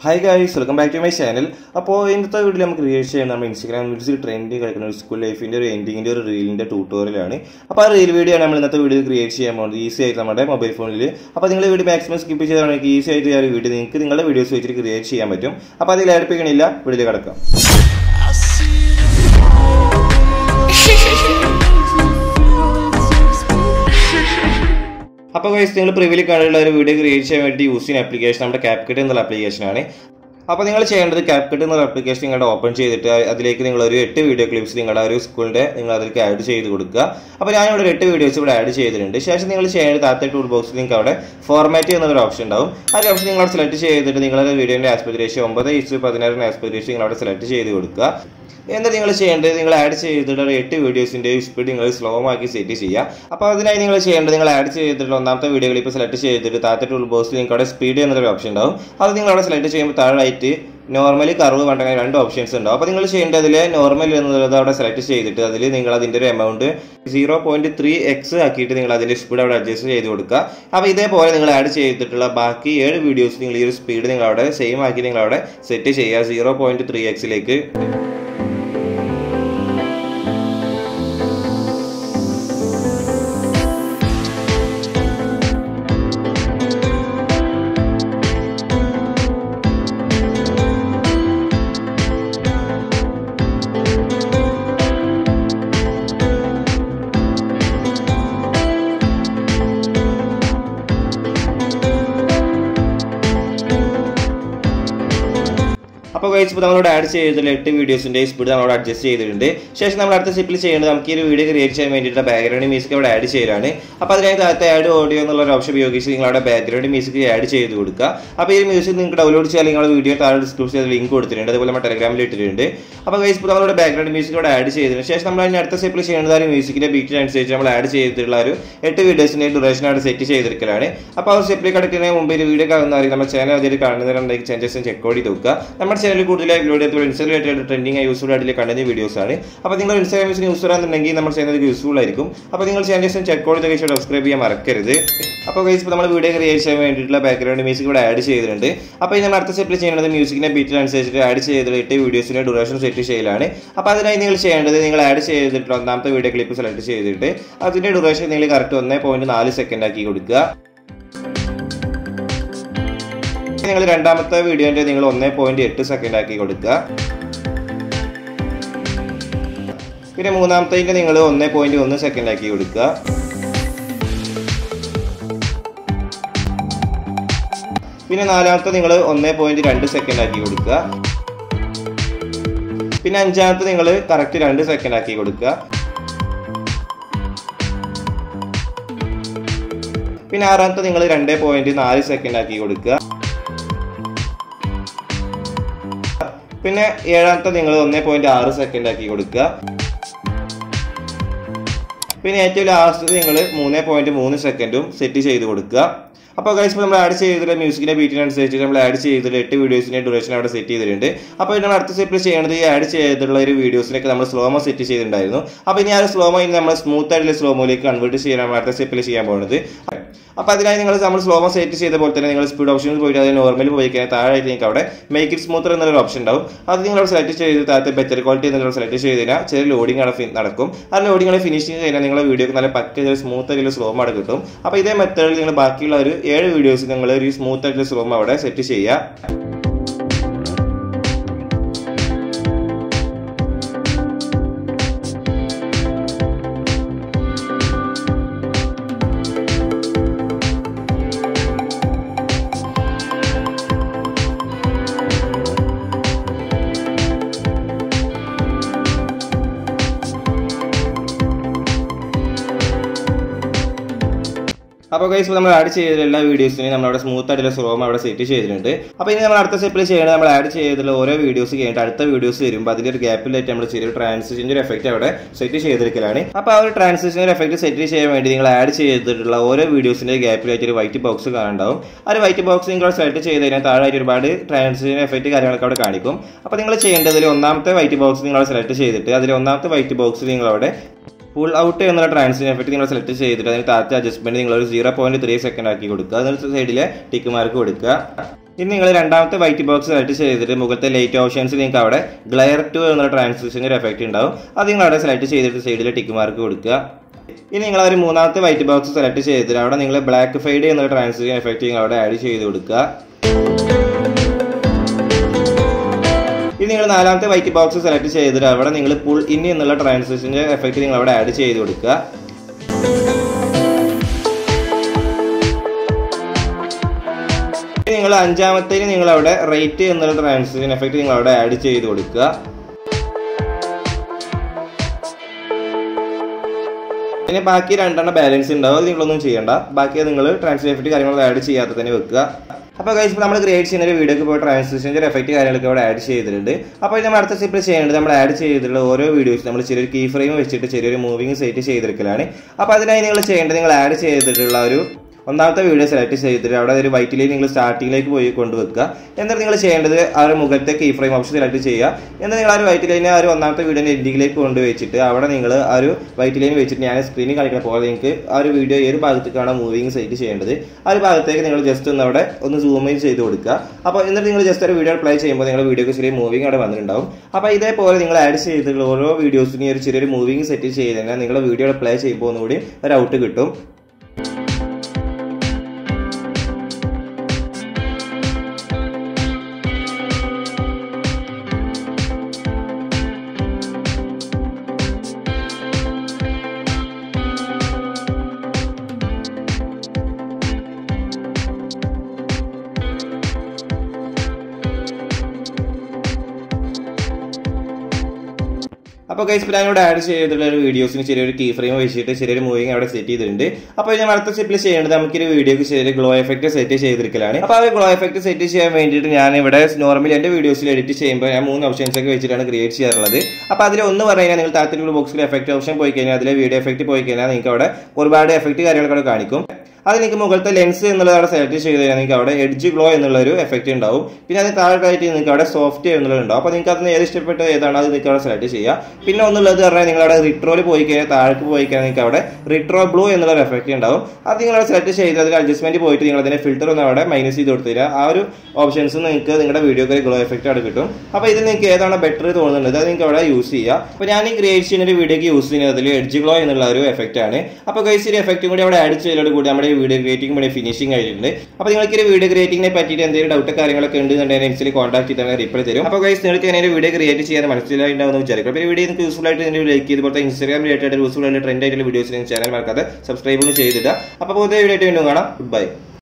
Hi guys welcome back to my channel അപ്പോൾ ഇന്നത്തെ video നമുക്ക് റിയേഴ്സ് ചെയ്യുന്ന നമ്മുടെ ഇൻസ്റ്റാഗ്രാം മ്യൂസിക് ട്രെൻഡ് കളിക്കുന്ന ഒരു സ്കൂൾ ലൈഫിന്റെ ഒരു എൻഡിങ്ങിന്റെ ഒരു റീലിന്റെ ട്യൂട്ടോറിയലാണ് അപ്പോൾ ആ റീൽ വീഡിയോ ആണ് നമ്മൾ ഇന്നത്തെ വീഡിയോ ക്രിയേറ്റ് ചെയ്യാൻ പോകുന്നത്. ഈസി ആയിട്ട് നമ്മുടെ മൊബൈൽ ഫോണിൽ അപ്പോൾ നിങ്ങൾ വീഡിയോ മാക്സിമം സ്കിപ്പ് ചെയ്താണെങ്കിൽ ഈസി ആയിട്ട് ആ വീഡിയോ നിങ്ങൾക്ക് നിങ്ങളുടെ വീഡിയോസ് വെച്ചിട്ട് ക്രിയേറ്റ് ചെയ്യാൻ പറ്റും. അപ്പോൾ അതിൽ ഏർപ്പിക്കണില്ല വീഡിയോ കിടക്കാം. അപ്പോൾ ഗൈസ് നിങ്ങൾ പ്രിവിലി കാണുന്ന ഒരു വീഡിയോ ക്രിയേറ്റ് ചെയ്യാൻ വേണ്ടി യൂസ് ചെയ്യുന്ന ആപ്ലിക്കേഷൻ നമ്മുടെ ക്യാപ്കട്ട് എന്നുള്ള ആപ്ലിക്കേഷനാണ് അപ്പോൾ നിങ്ങൾ ചെയ്യേണ്ടത് ക്യാപ്കട്ട് എന്നുള്ള ആപ്ലിക്കേഷൻ നിങ്ങളുടെ ഓപ്പൺ ചെയ്തിട്ട് അതിലേക്ക് നിങ്ങൾ ഒരു എട്ട് വീഡിയോ ക്ലിപ്സ് നിങ്ങളുടെ ഒരു സ്കൂളിന്റെ നിങ്ങൾ അതിലേക്ക് ആഡ് ചെയ്ത് കൊടുക്കുക. അപ്പോൾ ഞാനിവിടെ ഒരു എട്ട് വീഡിയോസ് ഇവിടെ ആഡ് ചെയ്തിട്ടുണ്ട്. ശേഷം നിങ്ങൾ ചെയ്യേണ്ടത് താഴത്തെ ടൂൾ ബോക്സിൽ നിങ്ങൾക്ക് അവിടെ ഫോർമാറ്റ് എന്നൊരു ഓപ്ഷൻ ഉണ്ടാവും. ആ ഒരു ഓപ്ഷൻ നിങ്ങൾ സെലക്ട് ചെയ്തിട്ട് നിങ്ങളുടെ വീഡിയോന്റെ ആസ്പെക്ട് റേഷ്യോ ഒമ്പത് ഇച്ച് പതിനാറിന് ആസ്പെക്ട് റേഷ്യോ നിങ്ങൾ അവിടെ സെലക്ട് ചെയ്ത് കൊടുക്കുക. എന്നിട്ട് നിങ്ങൾ ചെയ്യേണ്ടത്? നിങ്ങൾ ആഡ് ചെയ്തിട്ടുള്ള എട്ട് വീഡിയോസിന്റെ സ്പീഡ് നിങ്ങൾ സ്ലോ ആക്കി സെറ്റ് ചെയ്യുക അപ്പോൾ അതിനായി നിങ്ങൾ ചെയ്യേണ്ടത് നിങ്ങൾ ആഡ് ചെയ്തിട്ടുള്ള ഒന്നാമത്തെ വീഡിയോകൾ ഇപ്പോൾ സെലക്ട് ചെയ്തിട്ട് താഴത്തെ ടൂൾ ബോക്സിൽ നിങ്ങൾക്ക് അവിടെ സ്പീഡ് എന്നൊരു ഓപ്ഷൻ ഉണ്ടാവും. അത് നിങ്ങൾ അവിടെ സെലക്ട് ചെയ്യുമ്പോൾ താഴായിട്ട് നോർമലി കർവ് കണ്ടെങ്കിൽ രണ്ട് ഓപ്ഷൻസ് ഉണ്ടാവും. അപ്പോൾ നിങ്ങൾ ചെയ്യേണ്ടത് അതിൽ നോർമൽ എന്നുള്ളത് അവിടെ സെലക്ട് ചെയ്തിട്ട് അതിൽ നിങ്ങൾ അതിന്റെ ഒരു amount zero point three X ആക്കിയിട്ട് നിങ്ങൾ അതിന്റെ സ്പീഡ് അവിടെ അഡ്ജസ്റ്റ് ചെയ്ത് കൊടുക്കുക. അപ്പോൾ ഇതേപോലെ നിങ്ങൾ ആഡ് ചെയ്തിട്ടുള്ള ബാക്കി ഏഴ് വീഡിയോസ് നിങ്ങൾ ഈ ഒരു സ്പീഡ് നിങ്ങൾ അവിടെ സെയിം ആക്കി നിങ്ങൾ അവിടെ സെറ്റ് ചെയ്യുക സീറോ പോയിന്റ് ത്രീ എക്സിലേക്ക് ഗൈസ് ഇപ്പോൾ നമ്മളോട് ആഡ് ചെയ്തിട്ടുള്ള എട്ട് വീഡിയോസിന്റെ സ്പീഡ് നമ്മളോട് അഡ്ജസ്റ്റ് ചെയ്തിട്ടുണ്ട്. ശേഷം നമ്മൾ അടുത്ത സ്റ്റെപ്പിൽ ചെയ്യേണ്ടത് നമുക്ക് ഈ ഒരു വീഡിയോ ക്രിയേറ്റ് ചെയ്യാൻ വേണ്ടിയിട്ട് ബാക്ക്ഗ്രൗണ്ട് മ്യൂസിക് അവിടെ ആഡ് ചെയ്യാനാണ് അപ്പോൾ അതിനായി താഴത്തെ ആഡ് ഓഡിയോ എന്നുള്ള ഒരു ഓപ്ഷൻ ഉപയോഗിച്ച് നിങ്ങൾ ബാക്ക്ഗ്രൗണ്ട് മ്യൂസിക് ആഡ് ചെയ്ത് കൊടുക്കുക. അപ്പോൾ ഈ മ്യൂസിക് നിങ്ങൾക്ക് ഡൗൺലോഡ് ചെയ്യാൻ നിങ്ങളുടെ വീഡിയോ താഴെ ഡിസ്ക്രിപ്ഷൻ ലിങ്ക് കൊടുത്തിട്ടുണ്ട്. അതുപോലെ നമ്മൾ ടെലഗ്രാമിൽ ഇട്ടിട്ടുണ്ട്. അപ്പോൾ ഗൈസ് ഇപ്പോൾ നമ്മളുടെ ബാക്ക്ഗ്രൗണ്ട് മ്യൂസിക് അവിടെ ആഡ് ചെയ്തതിന് ശേഷം നമ്മൾ അതിന് അടുത്ത സ്റ്റെപ്പിൽ ചെയ്യേണ്ടത് ആ മ്യൂസിക്കിന്റെ ബീറ്റ് അനുസരിച്ച് നമ്മൾ ആഡ് ചെയ്തിട്ടുള്ള ഒരു എട്ട് വീഡിയോസിന്റെ ഡ്യൂറേഷൻ അവിടെ സെറ്റ് ചെയ്തിരിക്കലാണ്. അപ്പോൾ ആ സ്റ്റെപ്പിൽ കിടക്കുന്നതിന് മുമ്പ് ഒരു വീഡിയോ കാണുന്ന നമ്മുടെ ചാനൽ അതിൽ കാണുന്നതിനുണ്ടെങ്കിൽ ചേഞ്ചസ് ചെക്ക് ഓടി ചെയ്ത് നോക്കുക. നമ്മുടെ ചാനലിൽ കൂടുതലായി അപ്ലോഡ് ചെയ്തപ്പോൾ ഇൻസ്റ്റാഗ്രാം ട്രെൻഡിങ് യൂസ്ഫുൾ ആയിട്ടുള്ള കണ്ടന്റ് വീഡിയോസ് ആണ്. അപ്പോൾ നിങ്ങൾ ഇൻസ്റ്റാഗ്രാം യൂസ് യൂസ് ആണെന്നുണ്ടെങ്കിൽ നമ്മൾ ചെയ്യുന്നത് യൂസ്ഫുൾ ആയിരിക്കും. അപ്പോൾ നിങ്ങൾ ചാനൽസ് ചെക്ക് ഔട്ട് ചെയ്ത് സബ്സ്ക്രൈബ് ചെയ്യാൻ മറക്കരുത്. അപ്പോൾ ഗൈസ് ഇപ്പോൾ നമ്മൾ വീഡിയോ ക്രിയേറ്റ് ചെയ്യാൻ വേണ്ടിയിട്ടുള്ള ബാക്ക്ഗ്രൗണ്ട് മ്യൂസിക് ഇവിടെ ആഡ് ചെയ്തിട്ടുണ്ട്. അപ്പോൾ നമ്മൾ അടുത്ത സ്റ്റെപ്പ് ചെയ്യുന്നത് മ്യൂസിക്കിനെ അനുസരിച്ച് ആഡ് ചെയ്തിട്ട് വീഡിയോസിന്റെ ഡ്യൂറേഷൻ സെറ്റ് ചെയ്യലാണ്. അപ്പോൾ അതിനായി നിങ്ങൾ ചെയ്യേണ്ടത് നിങ്ങൾ ആഡ് ചെയ്തിട്ട് ഒന്നാമത്തെ വീഡിയോ ക്ലിപ്പ് സെലക്ട് ചെയ്തിട്ട് അതിന്റെ ഡ്യൂറേഷൻ നിങ്ങൾ കറക്റ്റ് ഒന്നേ പോയിന്റ് നാല് സെക്കൻഡ് ആക്കി കൊടുക്കുക. നിങ്ങൾ രണ്ടാമത്തെ വീഡിയോന്റെ നിങ്ങൾ ഒന്നേ പോയിന്റ് എട്ട് സെക്കൻഡ് ആക്കി കൊടുക്കുക. പിന്നെ മൂന്നാമത്തെ നിങ്ങൾ ഒന്നേ പോയിന്റ് ഒന്ന് സെക്കൻഡ് ആക്കി കൊടുക്കുക. പിന്നെ നാലാമത്തെ നിങ്ങൾ ഒന്നേ പോയിന്റ് രണ്ട് സെക്കൻഡ് ആക്കി കൊടുക്കുക. പിന്നെ അഞ്ചാമത്തെ നിങ്ങൾ കറക്റ്റ് രണ്ട് സെക്കൻഡ് ആക്കി കൊടുക്കുക. പിന്നെ ആറാമത്തെ നിങ്ങൾ രണ്ട് പോയിന്റ് നാല് സെക്കൻഡ് ആക്കി കൊടുക്കുക. പിന്നെ ഏഴാമത്തെ നിങ്ങൾ ഒന്നേ പോയിന്റ് ആറ് സെക്കൻഡ് ആക്കി കൊടുക്കുക. പിന്നെ ഏറ്റവും ലാസ്റ്റ് നിങ്ങൾ മൂന്നേ പോയിന്റ് മൂന്ന് സെക്കൻഡും സെറ്റ് ചെയ്ത് കൊടുക്കുക. അപ്പോൾ ഗൈസ് നമ്മൾ ആഡ് ചെയ്തിട്ടുള്ള മ്യൂസിക്കിന്റെ ബീറ്റിനനുസരിച്ച് നമ്മൾ ആഡ് ചെയ്തിട്ട് എട്ട് വീഡിയോസിന്റെ ഡ്യൂറേഷൻ അവിടെ സെറ്റ് ചെയ്തിട്ടുണ്ട്. അപ്പോൾ നമ്മൾ അടുത്ത സ്റ്റെപ്പിൽ ചെയ്യേണ്ടത് ഈ ആഡ് ചെയ്തിട്ടുള്ള ഒരു വീഡിയോസിനൊക്കെ നമ്മൾ സ്ലോമോ സെറ്റ് ചെയ്തിട്ടുണ്ടായിരുന്നു. അപ്പോൾ ഇനി ആ ഒരു സ്ലോമോ ഇനി നമ്മൾ സ്മൂത്ത് ആയിട്ടുള്ള സ്ലോമോയിലേക്ക് കൺവേർട്ട് ചെയ്യാനാണ് അടുത്ത സ്റ്റെപ്പിൽ ചെയ്യാൻ പോകുന്നത് അപ്പോൾ അതിനായി നിങ്ങൾ നമ്മൾ സ്ലോമോ സെറ്റ് ചെയ്ത പോലെ തന്നെ നിങ്ങൾ സ്പീഡ് ഓപ്ഷനിൽ പോയിട്ട് അത് നോർമൽ പോയി കഴിഞ്ഞാൽ താഴെയായിട്ട് നിങ്ങൾക്ക് അവിടെ മേക്ക് ഇറ്റ് സ്മൂത്തർ എന്നൊരു ഓപ്ഷൻ ഉണ്ടാവും. അത് നിങ്ങൾ സെലക്ട് ചെയ്ത് താഴത്തെ ബെറ്റർ ക്വാളിറ്റി എന്നുള്ള സെലക്ട് ചെയ്ത് കഴിഞ്ഞാൽ ചെറിയ ലോഡിംഗ് അവിടെ നടക്കും. ആ ലോഡിംഗ് ഫിനിഷിങ് കഴിഞ്ഞാൽ നിങ്ങളുടെ വീഡിയോക്ക് നല്ല പക്ക സ്മൂത്ത് ആയിട്ടുള്ള സ്ലോമോ കിട്ടും. അപ്പോൾ ഇതേ മെത്തേഡിൽ നിങ്ങൾ ബാക്കിയുള്ള ഒരു ഏഴ് വീഡിയോസ് നിങ്ങൾ ഒരു സ്മൂത്ത് ആയിട്ടുള്ള സ്ലോം അവിടെ സെറ്റ് ചെയ്യുക. അപ്പോൾ ഗൈസ് നമ്മൾ ആഡ് ചെയ്തിട്ടുള്ള എല്ലാ വീഡിയോസിനും നമ്മൾ അവിടെ സ്മൂത്ത് ആയിട്ടുള്ള സ്ലോം അവിടെ സെറ്റ് ചെയ്തിട്ടുണ്ട്. അപ്പോൾ ഇനി നമ്മൾ അടുത്ത സ്റ്റെപ്പിൽ ചെയ്യേണ്ടത് നമ്മൾ ആഡ് ചെയ്തിട്ടുള്ള ഓരോ വീഡിയോസ് കഴിഞ്ഞിട്ട് അടുത്ത വീഡിയോസ് വരുമ്പോൾ അതിന്റെ ഒരു ഗ്യാപ്പിലായിട്ട് നമ്മൾ ചെറിയ ട്രാൻസിഷന്റെ ഒരു എഫക്റ്റ് അവിടെ സെറ്റ് ചെയ്തിരിക്കലാണ്. അപ്പോൾ ആ ഒരു ട്രാൻസിഷന്റെ എഫക്റ്റ് സെറ്റ് ചെയ്യാൻ വേണ്ടി നിങ്ങൾ ആഡ് ചെയ്തിട്ടുള്ള ഓരോ വീഡിയോസിന്റെ ഗ്യാപ്പിലായിട്ട് ഒരു വൈറ്റ് ബോക്സ് കാണാനുണ്ടാവും ആ ഒരു വൈറ്റ് ബോക്സ് നിങ്ങൾ സെലക്ട് ചെയ്ത് കഴിഞ്ഞാൽ താഴെയായിട്ട് ഒരുപാട് ട്രാൻസിഷൻ എഫക്റ്റ് കാര്യങ്ങളൊക്കെ അവിടെ കാണിക്കും. അപ്പോൾ നിങ്ങൾ ചെയ്യേണ്ടതിൽ ഒന്നാമത്തെ വൈറ്റ് ബോക്സ് നിങ്ങൾ സെലക്ട് ചെയ്തിട്ട് അതിൽ ഒന്നാമത്തെ വൈറ്റ് ബോക്സ് നിങ്ങൾ പുൾ ഔട്ട് എന്നുള്ള ട്രാൻസിഷൻ എഫക്റ്റ് നിങ്ങൾ സെലക്ട് ചെയ്തിട്ട് അതിന് താഴത്തെ അഡ്ജസ്റ്റ്മെന്റ് നിങ്ങൾ ഒരു സീറോ പോയിന്റ് ത്രീ സെക്കൻഡ് ആക്കി കൊടുക്കുക. അതിന് സൈഡിലെ ടിക്ക് മാർക്ക് കൊടുക്കുക. ഇനി നിങ്ങൾ രണ്ടാമത്തെ വൈറ്റ് ബോക്സ് സെലക്ട് ചെയ്തിട്ട് മുഖത്തെ ലൈറ്റ് ഓപ്ഷൻസ് നിങ്ങൾക്ക് അവിടെ ഗ്ലെയർ ടു എന്നുള്ള ട്രാൻസിഷൻ ഒരു എഫക്റ്റ് ഉണ്ടാവും. അത് നിങ്ങൾ അവിടെ സെലക്ട് ചെയ്തിട്ട് സൈഡിലെ ടിക്ക് മാർക്ക് കൊടുക്കുക. ഇനി നിങ്ങൾ ഒരു മൂന്നാമത്തെ വൈറ്റ് ബോക്സ് സെലക്ട് ചെയ്തിട്ട് അവിടെ നിങ്ങൾ ബ്ലാക്ക് ഫൈഡ് എന്നുള്ള ട്രാൻസിഷൻ എഫക്റ്റ് നിങ്ങൾ അവിടെ ആഡ് ചെയ്ത് കൊടുക്കുക. ഇനി നിങ്ങൾ നാലാമത്തെ വൈറ്റ് ബോക്സ് സെലക്ട് ചെയ്തിട്ട് അവിടെ നിങ്ങൾ പുൾ ഇൻ എന്നുള്ള ട്രാൻസ്ലേഷന്റെ എഫക്റ്റ് നിങ്ങൾ അവിടെ ആഡ് ചെയ്ത് കൊടുക്കുക. നിങ്ങൾ അഞ്ചാമത്തേന് നിങ്ങൾ അവിടെ റേറ്റ് എന്നുള്ള ട്രാൻസിഷൻ എഫക്റ്റ് നിങ്ങൾ അവിടെ ആഡ് ചെയ്ത് കൊടുക്കുക. പിന്നെ ബാക്കി രണ്ടെണ്ണം ബാലൻസ് ഉണ്ടാവും. അത് നിങ്ങളൊന്നും ചെയ്യേണ്ട. ബാക്കി നിങ്ങൾ ട്രാൻസ്ലേഷൻ എഫക്റ്റ് കാര്യങ്ങൾ ആഡ് ചെയ്യാതെ തന്നെ വെക്കുക. അപ്പോൾ ഗൈസ് നമ്മൾ ക്രിയേറ്റ് ചെയ്യുന്ന ഒരു വീഡിയോക്ക് പോയി ട്രാൻസ്ലേഷന്റെ എഫക്റ്റ് കാര്യങ്ങളൊക്കെ ഇവിടെ ആഡ് ചെയ്തിട്ടുണ്ട്. അപ്പോൾ നമ്മൾ അടുത്ത സ്റ്റെപ്പ് ചെയ്യേണ്ടത് നമ്മൾ ആഡ് ചെയ്തിട്ടുള്ള ഓരോ വീഡിയോസ് നമ്മൾ ചെറിയൊരു കീ ഫ്രെയിം വെച്ചിട്ട് ചെറിയൊരു മൂവിങ് സെറ്റ് ചെയ്തെടുക്കലാണ്. അപ്പോൾ അതിനായി നിങ്ങൾ ചെയ്യേണ്ടത് നിങ്ങൾ ആഡ് ചെയ്തിട്ടുള്ള ഒരു ഒന്നാമത്തെ വീഡിയോ സെലക്ട് ചെയ്തിട്ട് അവിടെ ഒരു വൈറ്റ് ലൈൻ നിങ്ങൾ സ്റ്റാർട്ടിങ്ങിലേക്ക് പോയി കൊണ്ടുവെക്കുക. എന്നിട്ട് നിങ്ങൾ ചെയ്യേണ്ടത് ആ ഒരു മുഖത്തെ കീ ഫ്രെയിം ഓപ്ഷൻ സെലക്ട് ചെയ്യുക. എന്നിട്ട് നിങ്ങൾ ആ ഒരു വൈറ്റ് ലൈനെ ആ ഒരു ഒന്നാമത്തെ വീഡിയോന്റെ എൻഡിങ്ങിലേക്ക് കൊണ്ടുവച്ചിട്ട് അവിടെ നിങ്ങൾ ആ ഒരു വൈറ്റ് ലൈൻ വെച്ചിട്ട് ഞാൻ സ്ക്രീനിൽ കാണിക്കുന്ന പോലെ നിങ്ങൾക്ക് ആ ഒരു വീഡിയോ ഏത് ഭാഗത്തേക്കാണ് മൂവിങ് സെറ്റ് ചെയ്യേണ്ടത്? ആ ഒരു ഭാഗത്തേക്ക് നിങ്ങൾ ജസ്റ്റ് ഒന്ന് അവിടെ ഒന്ന് സൂം ചെയ്ത് കൊടുക്കുക. അപ്പോൾ എന്നിട്ട് നിങ്ങൾ ജസ്റ്റ് ഒരു വീഡിയോ പ്ലേ ചെയ്യുമ്പോൾ നിങ്ങളുടെ വീഡിയോക്ക് ചെറിയ മൂവിങ് അവിടെ വന്നിട്ടുണ്ടാവും. അപ്പോൾ ഇതേപോലെ നിങ്ങൾ ആഡ് ചെയ്തിട്ടുള്ള ഓരോ വീഡിയോസിനും ഒരു ചെറിയൊരു മൂവിങ് സെറ്റ് ചെയ്ത് കഴിഞ്ഞാൽ നിങ്ങളുടെ വീഡിയോ പ്ലേ ചെയ്യുമ്പോൾ ഒന്നുകൂടി ഒരു ഔട്ട് കിട്ടും. അപ്പോൾ ഗൈസ് ഞാനിവിടെ ആഡ് ചെയ്തിട്ടുള്ള ഒരു വീഡിയോസിന് ചെറിയൊരു കീ ഫ്രെയിം വെച്ചിട്ട് ചെറിയൊരു മൂവിങ് അവിടെ സെറ്റ് ചെയ്തിട്ടുണ്ട്. അപ്പോൾ ഞാൻ അടുത്ത സ്റ്റെപ്പിൽ ചെയ്യേണ്ടത് നമുക്ക് നമുക്കൊരു വീഡിയോക്ക് ചെറിയൊരു ഗ്ലോ എഫക്റ്റ് സെറ്റ് ചെയ്തിരിക്കലാണ്. അപ്പോൾ ആ ഒരു ഗ്ലോ എഫക്റ്റ് സെറ്റ് ചെയ്യാൻ വേണ്ടിയിട്ട് ഞാൻ ഇവിടെ നോർമലി എന്റെ വീഡിയോസിൽ എഡിറ്റ് ചെയ്യുമ്പോൾ ഞാൻ മൂന്ന് ഓപ്ഷൻസ് ഒക്കെ വെച്ചിട്ടാണ് ക്രിയേറ്റ് ചെയ്യാറുള്ളത്. അപ്പോൾ അതിൽ ഒന്ന് പറഞ്ഞു നിങ്ങൾ താത്തിലുള്ള ബോക്സിൽ എഫക്റ്റ് ഓപ്ഷൻ പോയി കഴിഞ്ഞാൽ അതിലെ വീഡിയോ എഫക്റ്റ് പോയി കഴിഞ്ഞാൽ നിങ്ങൾക്ക് അവിടെ ഒരുപാട് എഫക്റ്റ് കാര്യങ്ങളൊക്കെ കാണിക്കും. അത് നിങ്ങൾക്ക് മുകളിലത്തെ ലെൻസ് എന്നുള്ളത് അവിടെ സെലക്ട് ചെയ്ത് കഴിഞ്ഞാൽ നിങ്ങൾക്ക് അവിടെ എഡ്ജ് ഗ്ലോ എന്നുള്ള ഒരു എഫക്റ്റ് ഉണ്ടാവും. പിന്നെ അത് താഴെയായിട്ട് നിങ്ങൾക്ക് അവിടെ സോഫ്റ്റ് എന്നുള്ളത് ഉണ്ടാവും. അപ്പോൾ നിങ്ങൾക്ക് അതിന് ഏത് ഇഷ്ടപ്പെട്ട ഏതാണ് അത് നിങ്ങൾക്ക് അവിടെ സെലക്ട് ചെയ്യുക. പിന്നെ ഒന്നുള്ളത് പറഞ്ഞാൽ നിങ്ങൾ അവിടെ റിട്രോയിൽ പോയി കഴിഞ്ഞാൽ താഴേക്ക് പോയി കഴിഞ്ഞാൽ നിങ്ങൾക്ക് അവിടെ റിട്രോ ബ്ലൂ എന്നുള്ള ഒരു എഫക്റ്റ് ഉണ്ടാവും. അത് നിങ്ങൾ സെലക്ട് ചെയ്ത് അതിൽ അഡ്ജസ്റ്റ്മെന്റ് പോയിട്ട് നിങ്ങൾ അതിനെ ഫിൽറ്റർ ഒന്ന് അവിടെ മൈനസ് ചെയ്ത് കൊടുത്തു തരിക. ആ ഒരു ഓപ്ഷൻസ് നിങ്ങൾക്ക് നിങ്ങളുടെ വീഡിയോക്ക് ഗ്ലോ എഫക്റ്റ് അവിടെ കിട്ടും. അപ്പോൾ ഇതിൽ നിങ്ങൾക്ക് ഏതാണ് ബെറ്റർ തോന്നുന്നത്? അത് നിങ്ങൾക്ക് അവിടെ യൂസ് ചെയ്യുക. അപ്പോൾ ഞാൻ ഈ ക്രിയേറ്റ് ചെയ്യുന്ന ഒരു വീഡിയോക്ക് യൂസ് ചെയ്യുന്നതിൽ എഡ്ജ് ഗ്ലോ എന്നുള്ള ഒരു എഫക്റ്റ് ആണ്. അപ്പോൾ ഗൈസ് ഈ എഫക്റ്റും കൂടി അവിടെ ആഡ് ചെയ്തതോട് കൂടി നമ്മുടെ വീഡിയോ ക്രിയേറ്റിംഗ് പണി ഫിനിഷിംഗ് ആയിട്ടുണ്ട്. അപ്പോൾ നിങ്ങൾക്ക് ഒരു വീഡിയോ ക്രിയേറ്റിംഗിനെ പറ്റിയിട്ട് എന്തെങ്കിലും ഡൗട്ട് കാര്യങ്ങളൊക്കെ ഉണ്ടെന്നുണ്ടെങ്കിൽ എനിക്ക് കോൺടാക്ട് ചെയ്താൽ റിപ്ലൈ തരും. അപ്പോൾ ഗൈസ് നിങ്ങൾക്ക് എങ്ങനെ വീഡിയോ ക്രിയേറ്റ് ചെയ്യാൻ മനസ്സിലായിട്ടുണ്ടാവുമെന്ന് വിചാരിക്കും. അപ്പോൾ വീഡിയോ നിങ്ങൾക്ക് യൂസ്ഫുൾ ആയിട്ട് ഇതിന് ലൈക്ക് ചെയ്ത് പോലത്തെ ഇൻസ്റ്റാഗ്രാം റിലേറ്റഡ് യൂസ്ഫുൾ ആയിട്ട് ട്രെൻഡ് ആയിട്ടുള്ള വീഡിയോസ് ചാനൽ മറക്കാതെ സബ്സ്ക്രൈബ് ചെയ്തിട്ട് അപ്പോൾ പുതിയ വീഡിയോ വീണ്ടും കാണാം. Good bye